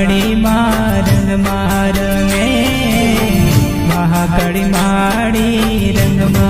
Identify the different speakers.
Speaker 1: महाकाळी मारंग मारंगे महाकड़ी माडी रंग
Speaker 2: मार